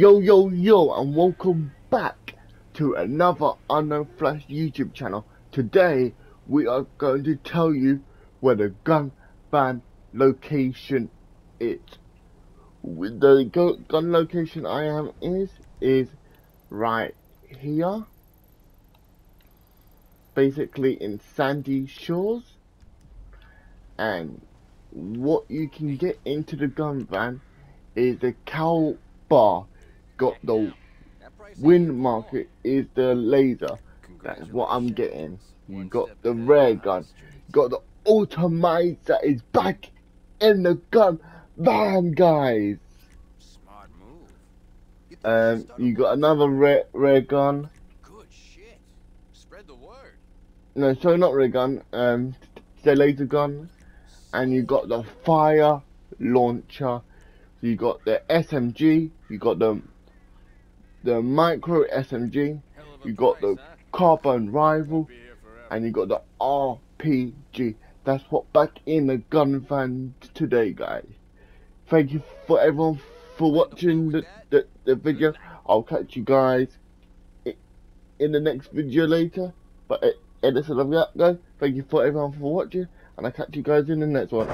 Yo, yo, yo, and welcome back to another Unknown Flash YouTube channel. Today, we are going to tell you where the gun van location is. The gun location I am is, is right here. Basically in Sandy Shores. And what you can get into the gun van is the cow bar. Got the wind market is the laser. That's what I'm getting. You got the rare gun. You got the that is back in the gun van, guys. Smart move. Um, you got another rare rare gun. Good shit. Spread the word. No, sorry, not rare gun. Um, the laser gun. And you got the fire launcher. You got the SMG. You got the the micro SMG. Hell You got price, the huh? carbine rifle. Won't be here forever. and you got the RPG. That's what back in the gun van today, guys. Thank you for everyone for watching the, the, the video. I'll catch you guys in the next video later. But Edison of that, guys. Thank you for everyone for watching, and I'll catch you guys in the next one.